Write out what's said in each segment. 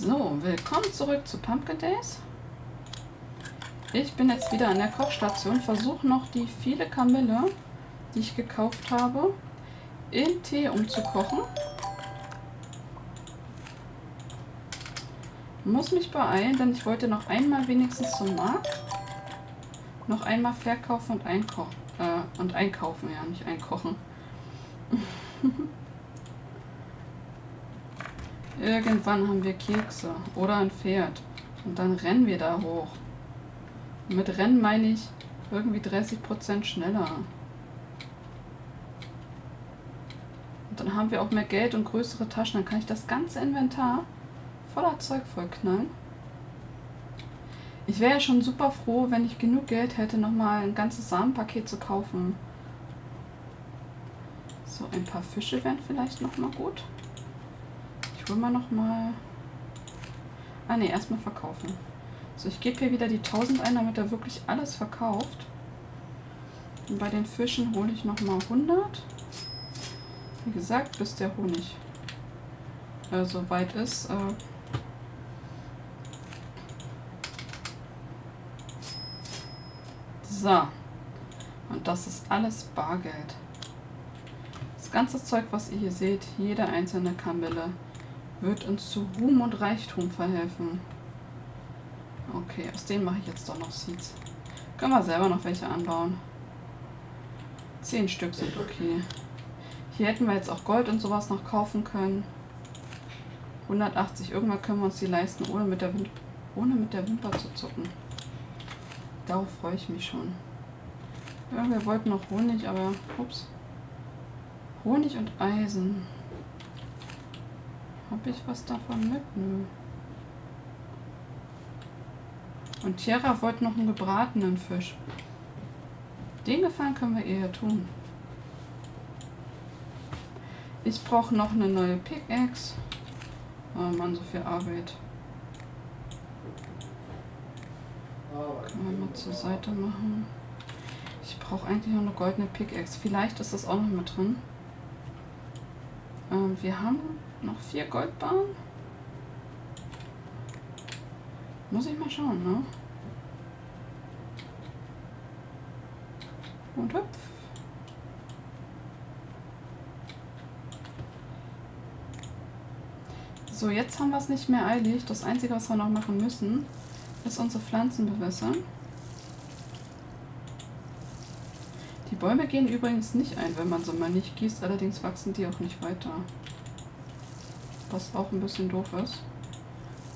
So, willkommen zurück zu Pumpkin Days. Ich bin jetzt wieder an der Kochstation, versuche noch die viele Kamille, die ich gekauft habe, in Tee umzukochen. Muss mich beeilen, denn ich wollte noch einmal wenigstens zum Markt noch einmal verkaufen und einkaufen. Äh, und einkaufen, ja, nicht einkochen. Irgendwann haben wir Kekse oder ein Pferd. Und dann rennen wir da hoch. Und mit Rennen meine ich irgendwie 30% schneller. Und dann haben wir auch mehr Geld und größere Taschen. Dann kann ich das ganze Inventar voller Zeug vollknallen. Ich wäre ja schon super froh, wenn ich genug Geld hätte, nochmal ein ganzes Samenpaket zu kaufen. So, ein paar Fische wären vielleicht nochmal gut. Hol mal nochmal... Ah ne, erstmal verkaufen. So, ich gebe hier wieder die 1000 ein, damit er wirklich alles verkauft. Und bei den Fischen hole ich nochmal 100. Wie gesagt, bis der Honig äh, so weit ist, äh, So. Und das ist alles Bargeld. Das ganze Zeug, was ihr hier seht, jede einzelne Kamelle, wird uns zu Ruhm und Reichtum verhelfen. Okay, aus denen mache ich jetzt doch noch Seeds. Können wir selber noch welche anbauen. Zehn Stück sind okay. Hier hätten wir jetzt auch Gold und sowas noch kaufen können. 180, irgendwann können wir uns die leisten, ohne mit der, Wim ohne mit der Wimper zu zucken. Darauf freue ich mich schon. Ja, wir wollten noch Honig, aber ups. Honig und Eisen. Habe ich was davon mit? Nö. Und Tierra wollte noch einen gebratenen Fisch. Den Gefallen können wir eher tun. Ich brauche noch eine neue Pickaxe. Oh Mann, so viel Arbeit. Können wir mal zur Seite machen. Ich brauche eigentlich noch eine goldene Pickaxe. Vielleicht ist das auch noch mit drin. Ähm, wir haben noch vier Goldbarren. Muss ich mal schauen, ne? Und hüpf. So, jetzt haben wir es nicht mehr eilig. Das Einzige, was wir noch machen müssen, ist unsere Pflanzen bewässern. Die Bäume gehen übrigens nicht ein, wenn man sie mal nicht gießt. Allerdings wachsen die auch nicht weiter. Was auch ein bisschen doof ist.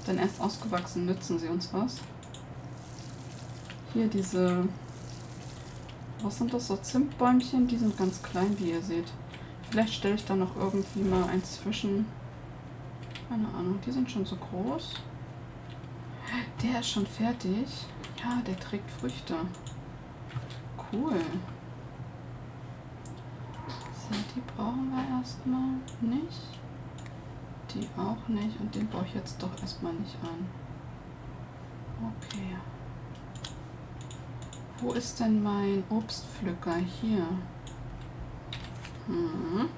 Denn erst ausgewachsen nützen sie uns was. Hier diese... Was sind das? So Zimtbäumchen? Die sind ganz klein, wie ihr seht. Vielleicht stelle ich da noch irgendwie mal eins zwischen. Keine Ahnung, die sind schon so groß. Der ist schon fertig. Ja, der trägt Früchte. Cool. So, die brauchen wir erstmal nicht. Die auch nicht. Und den baue ich jetzt doch erstmal nicht an. Okay. Wo ist denn mein Obstpflücker? Hier. Hm.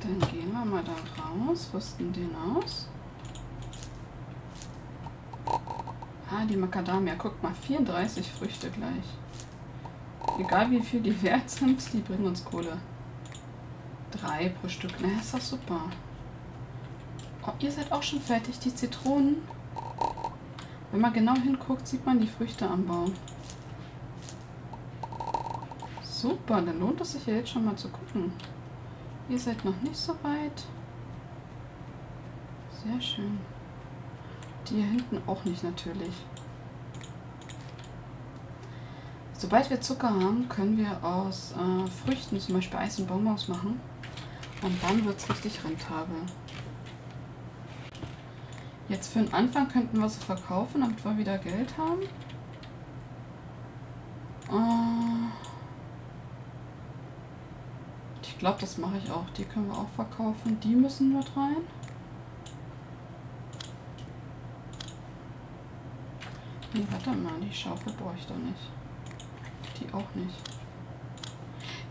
Dann gehen wir mal da raus, rüsten den aus. Ah, die Macadamia. Guck mal, 34 Früchte gleich. Egal wie viel die wert sind, die bringen uns Kohle. Drei pro Stück. Na, ist doch super. Oh, ihr seid auch schon fertig, die Zitronen. Wenn man genau hinguckt, sieht man die Früchte am Baum. Super, dann lohnt es sich ja jetzt schon mal zu gucken. Ihr seid noch nicht so weit. Sehr schön. Die hier hinten auch nicht natürlich. Sobald wir Zucker haben, können wir aus äh, Früchten zum Beispiel Eis und Bonbons machen. Und dann wird es richtig rentabel. Jetzt für den Anfang könnten wir sie verkaufen, damit wir wieder Geld haben. Äh ich glaube, das mache ich auch. Die können wir auch verkaufen. Die müssen mit rein. Nee, warte mal, die Schaufel brauche ich doch nicht. Die auch nicht.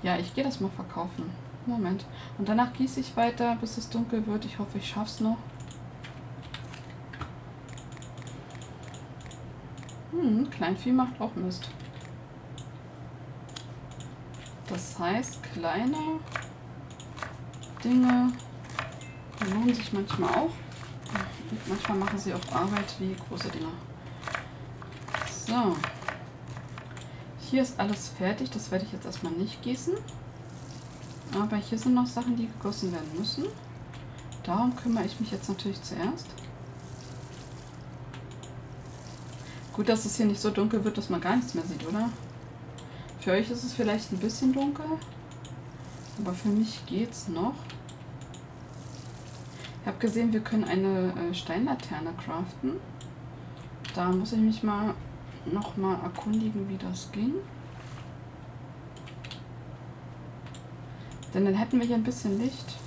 Ja, ich gehe das mal verkaufen. Moment. Und danach gieße ich weiter, bis es dunkel wird. Ich hoffe, ich schaffe es noch. Hm, Kleinvieh macht auch Mist. Das heißt, kleine Dinge lohnen sich manchmal auch. Und manchmal machen sie auch Arbeit wie große Dinge. So. Hier ist alles fertig. Das werde ich jetzt erstmal nicht gießen. Aber hier sind noch Sachen, die gegossen werden müssen. Darum kümmere ich mich jetzt natürlich zuerst. Gut, dass es hier nicht so dunkel wird, dass man gar nichts mehr sieht, oder? Für euch ist es vielleicht ein bisschen dunkel. Aber für mich geht's noch. Ich habe gesehen, wir können eine äh, Steinlaterne craften. Da muss ich mich mal noch mal erkundigen, wie das ging. Denn dann hätten wir hier ein bisschen Licht.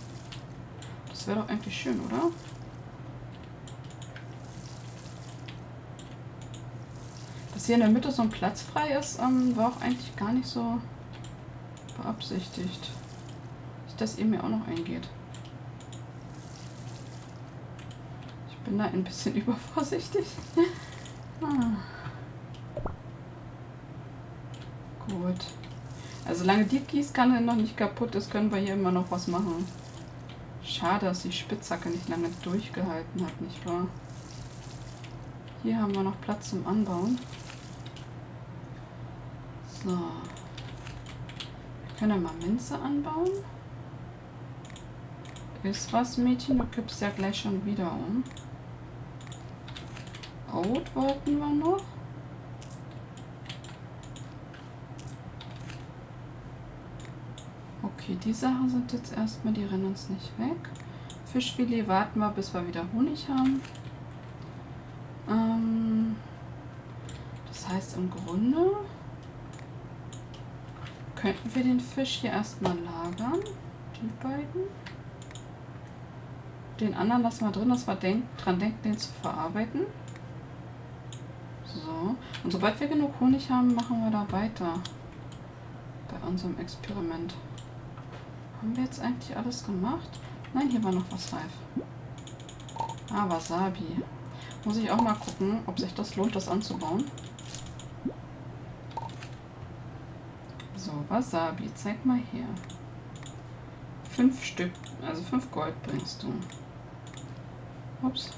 Das wäre doch eigentlich schön, oder? Hier in der Mitte so ein Platz frei ist, ähm, war auch eigentlich gar nicht so beabsichtigt. Dass das eben mir auch noch eingeht. Ich bin da ein bisschen übervorsichtig. ah. Gut. Also solange die Gießkanne noch nicht kaputt ist, können wir hier immer noch was machen. Schade, dass die Spitzhacke nicht lange durchgehalten hat, nicht wahr? Hier haben wir noch Platz zum Anbauen. So. Wir können ja mal Minze anbauen. Ist was, Mädchen? Du kippst ja gleich schon wieder um. Oat wollten wir noch. Okay, die Sachen sind jetzt erstmal, die rennen uns nicht weg. Fischfilet warten wir, bis wir wieder Honig haben. Ähm, das heißt im Grunde könnten wir den Fisch hier erstmal lagern. Die beiden. Den anderen lassen wir drin, dass wir denk dran denken, den zu verarbeiten. So. Und sobald wir genug Honig haben, machen wir da weiter. Bei unserem Experiment. Haben wir jetzt eigentlich alles gemacht? Nein, hier war noch was reif. Ah, Wasabi. Muss ich auch mal gucken, ob sich das lohnt, das anzubauen. So, Wasabi, zeig mal her. Fünf Stück, also fünf Gold bringst du. Ups.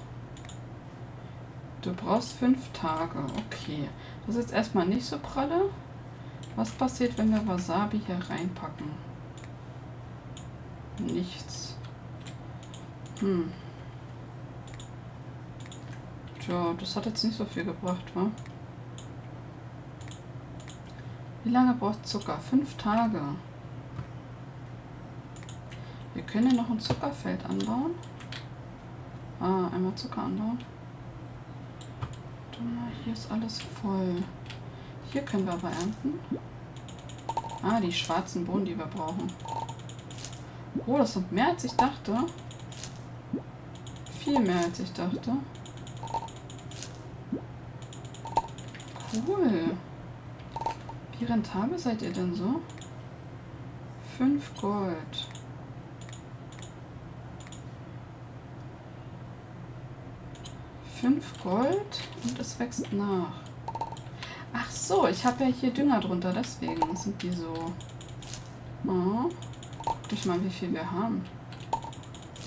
Du brauchst fünf Tage. Okay. Das ist jetzt erstmal nicht so pralle. Was passiert, wenn wir Wasabi hier reinpacken? Nichts. Hm. Tja, das hat jetzt nicht so viel gebracht, wa? Wie lange braucht Zucker? Fünf Tage. Wir können ja noch ein Zuckerfeld anbauen. Ah, einmal Zucker anbauen. Hier ist alles voll. Hier können wir aber ernten. Ah, die schwarzen Bohnen, die wir brauchen. Oh, das sind mehr als ich dachte. Viel mehr als ich dachte. Cool. Wie rentabel seid ihr denn so? 5 Gold. Fünf Gold und es wächst nach. Ach so, ich habe ja hier Dünger drunter, deswegen sind die so. Oh. Guck dich mal, wie viel wir haben.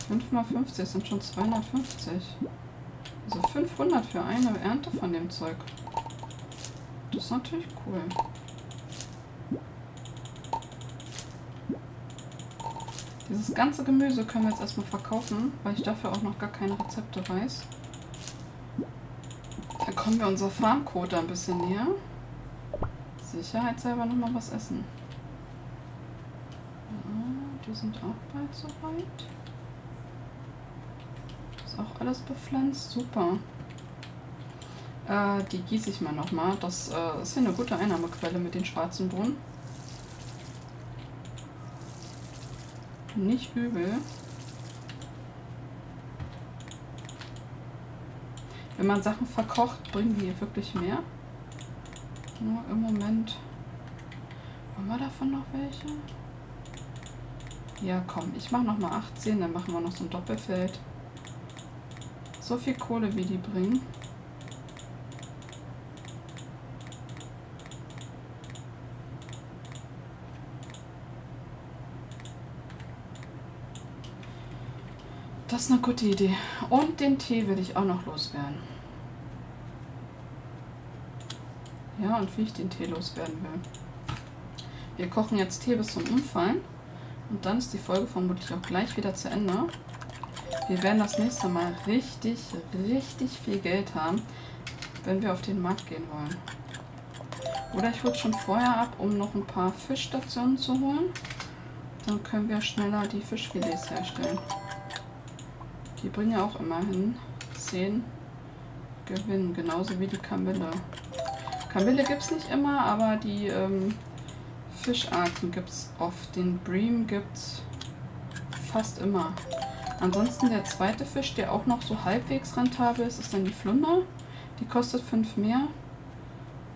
5 mal 50 sind schon 250. Also 500 für eine Ernte von dem Zeug. Das ist natürlich cool. Dieses ganze Gemüse können wir jetzt erstmal verkaufen, weil ich dafür auch noch gar keine Rezepte weiß. Dann kommen wir unser Farmcode ein bisschen näher. Sicherheitshalber nochmal was essen. Die sind auch bald soweit. Ist auch alles bepflanzt. Super. Äh, die gieße ich mal nochmal. Das äh, ist hier eine gute Einnahmequelle mit den schwarzen Bohnen. Nicht übel. Wenn man Sachen verkocht, bringen die wirklich mehr. Nur im Moment. Haben wir davon noch welche? Ja, komm, ich mache nochmal 18, dann machen wir noch so ein Doppelfeld. So viel Kohle, wie die bringen. Ist eine gute Idee. Und den Tee will ich auch noch loswerden. Ja, und wie ich den Tee loswerden will. Wir kochen jetzt Tee bis zum Umfallen. Und dann ist die Folge vermutlich auch gleich wieder zu Ende. Wir werden das nächste Mal richtig, richtig viel Geld haben, wenn wir auf den Markt gehen wollen. Oder ich hole schon vorher ab, um noch ein paar Fischstationen zu holen. Dann können wir schneller die Fischfilets herstellen. Die bringen ja auch immerhin 10 Gewinn, genauso wie die Kamille. Kamille gibt es nicht immer, aber die ähm, Fischarten gibt es oft. Den Bream gibt es fast immer. Ansonsten der zweite Fisch, der auch noch so halbwegs rentabel ist, ist dann die Flunder. Die kostet 5 mehr.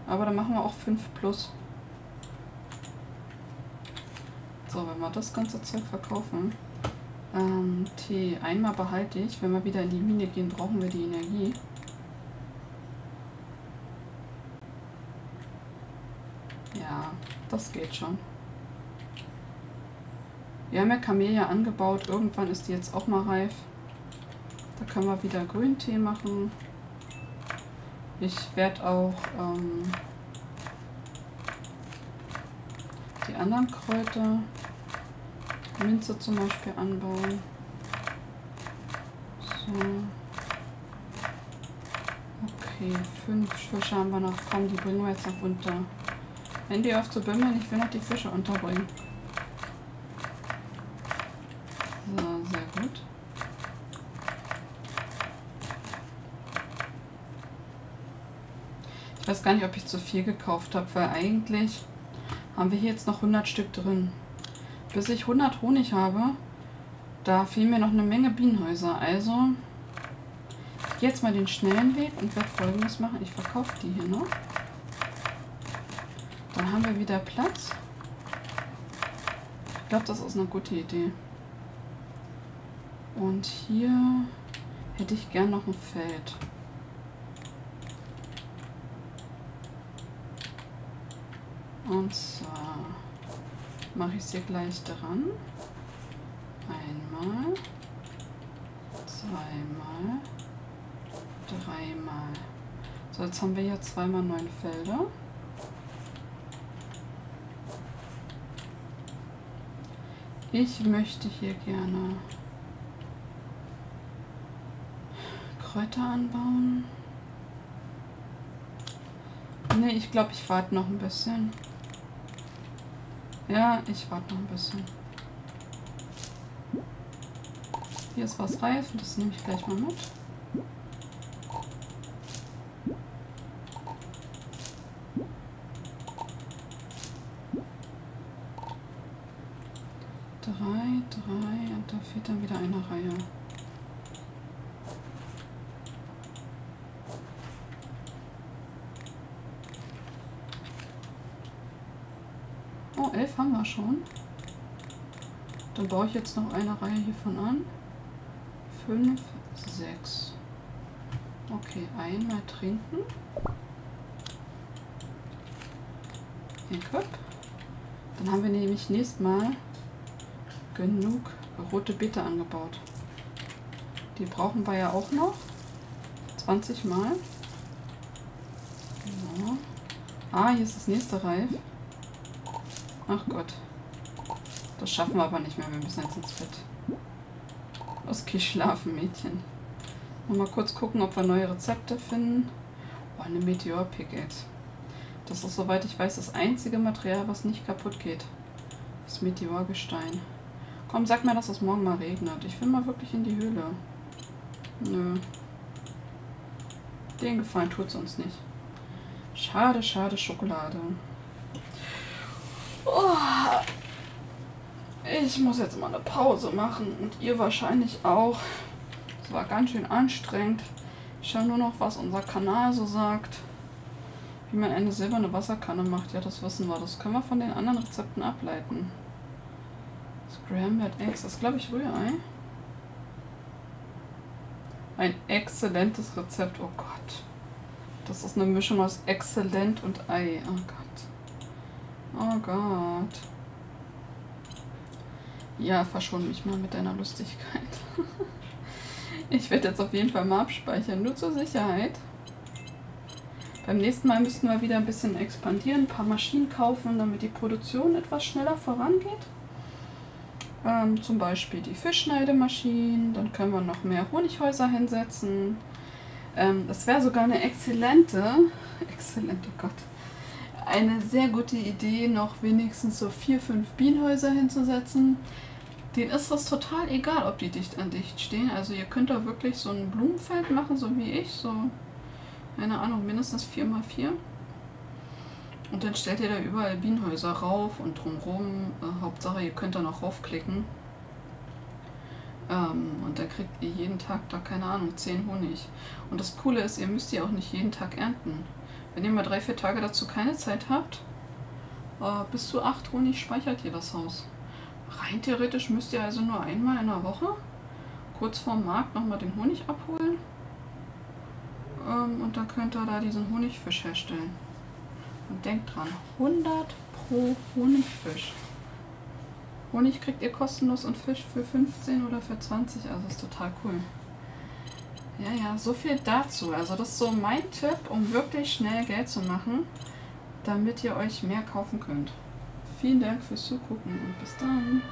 Aber da machen wir auch 5 plus. So, wenn wir das ganze Zeug verkaufen. Ähm, Tee. Einmal behalte ich. Wenn wir wieder in die Mine gehen, brauchen wir die Energie. Ja, das geht schon. Wir haben ja Kamelia angebaut. Irgendwann ist die jetzt auch mal reif. Da können wir wieder Grüntee machen. Ich werde auch ähm, die anderen Kräuter, Minze zum Beispiel anbauen. So. Okay, fünf Fische haben wir noch. Komm, die bringen wir jetzt noch runter. Wenn die auf zu bimmeln, ich will noch die Fische unterbringen. Ich weiß gar nicht, ob ich zu viel gekauft habe, weil eigentlich haben wir hier jetzt noch 100 Stück drin. Bis ich 100 Honig habe, da fehlen mir noch eine Menge Bienenhäuser. Also, ich gehe jetzt mal den schnellen Weg und werde folgendes machen. Ich verkaufe die hier noch. Dann haben wir wieder Platz. Ich glaube, das ist eine gute Idee. Und hier hätte ich gern noch ein Feld. Und zwar mache ich sie gleich dran. Einmal, zweimal, dreimal. So, jetzt haben wir hier zweimal neun Felder. Ich möchte hier gerne Kräuter anbauen. Ne, ich glaube, ich warte noch ein bisschen. Ja, ich warte noch ein bisschen. Hier ist was reif, das nehme ich gleich mal mit. Drei, drei und da fehlt dann wieder eine Reihe. Elf haben wir schon. Dann baue ich jetzt noch eine Reihe hiervon an. Fünf, sechs. Okay, einmal trinken. Equip. Dann haben wir nämlich nächstes Mal genug rote Beete angebaut. Die brauchen wir ja auch noch. 20 Mal. Genau. Ah, hier ist das nächste Reif. Ach Gott. Das schaffen wir aber nicht mehr. Wir müssen jetzt ins Bett. Los, geh schlafen, Mädchen. Mal kurz gucken, ob wir neue Rezepte finden. Oh, eine Meteor-Pickaxe. Das ist, soweit ich weiß, das einzige Material, was nicht kaputt geht. Das Meteorgestein. Komm, sag mir, dass es morgen mal regnet. Ich will mal wirklich in die Höhle. Nö. Den Gefallen tut es uns nicht. Schade, schade Schokolade. Oh, ich muss jetzt mal eine Pause machen und ihr wahrscheinlich auch. Es war ganz schön anstrengend. Ich schaue nur noch, was unser Kanal so sagt. Wie man eine silberne Wasserkanne macht, ja, das wissen wir. Das können wir von den anderen Rezepten ableiten. Scrambled Eggs, das glaube ich Rührei. Ein exzellentes Rezept, oh Gott. Das ist eine Mischung aus exzellent und Ei, oh Gott. Oh Gott. Ja, verschon mich mal mit deiner Lustigkeit. Ich werde jetzt auf jeden Fall mal abspeichern, nur zur Sicherheit. Beim nächsten Mal müssten wir wieder ein bisschen expandieren, ein paar Maschinen kaufen, damit die Produktion etwas schneller vorangeht. Ähm, zum Beispiel die Fischschneidemaschinen, dann können wir noch mehr Honighäuser hinsetzen. Ähm, das wäre sogar eine exzellente, exzellente oh Gott, eine sehr gute Idee, noch wenigstens so vier, fünf Bienenhäuser hinzusetzen. Denen ist das total egal, ob die dicht an dicht stehen. Also ihr könnt da wirklich so ein Blumenfeld machen, so wie ich, so keine Ahnung, mindestens 4x4. Und dann stellt ihr da überall Bienenhäuser rauf und drumrum. Äh, Hauptsache, ihr könnt da noch raufklicken. Ähm, und dann kriegt ihr jeden Tag da, keine Ahnung, 10 Honig. Und das Coole ist, ihr müsst die auch nicht jeden Tag ernten. Wenn ihr mal drei, vier Tage dazu keine Zeit habt, äh, bis zu 8 Honig speichert ihr das Haus. Rein theoretisch müsst ihr also nur einmal in der Woche kurz vorm Markt nochmal den Honig abholen ähm, und dann könnt ihr da diesen Honigfisch herstellen. Und denkt dran, 100 pro Honigfisch. Honig kriegt ihr kostenlos und Fisch für 15 oder für 20, also ist total cool. Ja, ja, so viel dazu. Also das ist so mein Tipp, um wirklich schnell Geld zu machen, damit ihr euch mehr kaufen könnt. Vielen Dank fürs Zugucken und bis dann.